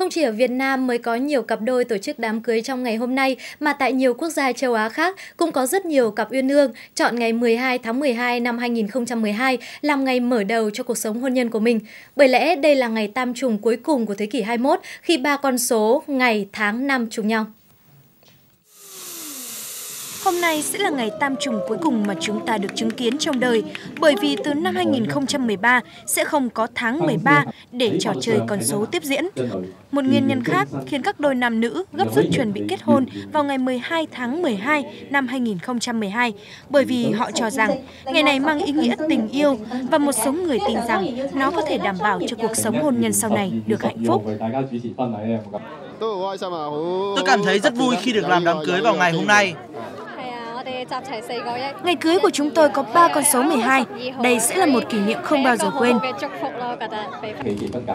Không chỉ ở Việt Nam mới có nhiều cặp đôi tổ chức đám cưới trong ngày hôm nay, mà tại nhiều quốc gia châu Á khác cũng có rất nhiều cặp uyên ương chọn ngày 12 tháng 12 năm 2012 làm ngày mở đầu cho cuộc sống hôn nhân của mình. Bởi lẽ đây là ngày tam trùng cuối cùng của thế kỷ 21 khi ba con số ngày, tháng, năm trùng nhau. Hôm nay sẽ là ngày tam trùng cuối cùng mà chúng ta được chứng kiến trong đời, bởi vì từ năm 2013 sẽ không có tháng 13 để trò chơi con số tiếp diễn. Một nguyên nhân khác khiến các đôi nam nữ gấp rút chuẩn bị kết hôn vào ngày 12 tháng 12 năm 2012, bởi vì họ cho rằng ngày này mang ý nghĩa tình yêu và một số người tin rằng nó có thể đảm bảo cho cuộc sống hôn nhân sau này được hạnh phúc. Tôi cảm thấy rất vui khi được làm đám cưới vào ngày hôm nay. Ngày cưới của chúng tôi có 3 con số 12. Đây sẽ là một kỷ niệm không bao giờ quên.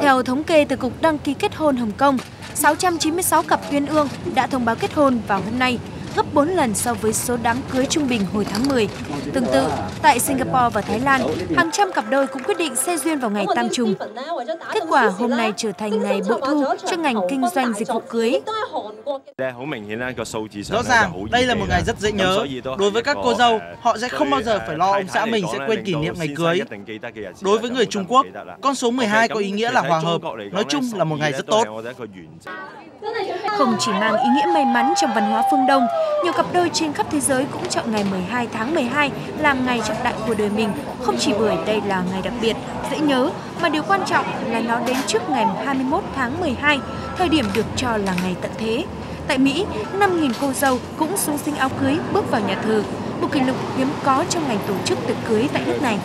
Theo thống kê từ Cục Đăng ký kết hôn Hồng Kông, 696 cặp uyên ương đã thông báo kết hôn vào hôm nay, gấp 4 lần so với số đám cưới trung bình hồi tháng 10. Tương tự, tại Singapore và Thái Lan, hàng trăm cặp đôi cũng quyết định xe duyên vào ngày tam trùng. Kết quả hôm nay trở thành ngày bội thu cho ngành kinh doanh dịch vụ cưới. Rõ ràng, đây là một ngày rất dễ nhớ. Đối với các cô dâu, họ sẽ không bao giờ phải lo ông xã mình sẽ quên kỷ niệm ngày cưới. Đối với người Trung Quốc, con số 12 có ý nghĩa là hòa hợp, nói chung là một ngày rất tốt. Không chỉ mang ý nghĩa may mắn trong văn hóa phương Đông, nhiều cặp đôi trên khắp thế giới cũng chọn ngày 12 tháng 12 làm ngày trọng đại của đời mình, không chỉ bởi đây là ngày đặc biệt, dễ nhớ, mà điều quan trọng là nó đến trước ngày 21 tháng 12, thời điểm được cho là ngày tận thế. Tại Mỹ, 5.000 cô dâu cũng xuống sinh áo cưới bước vào nhà thờ, một kỷ lục hiếm có trong ngành tổ chức tiệc cưới tại nước này.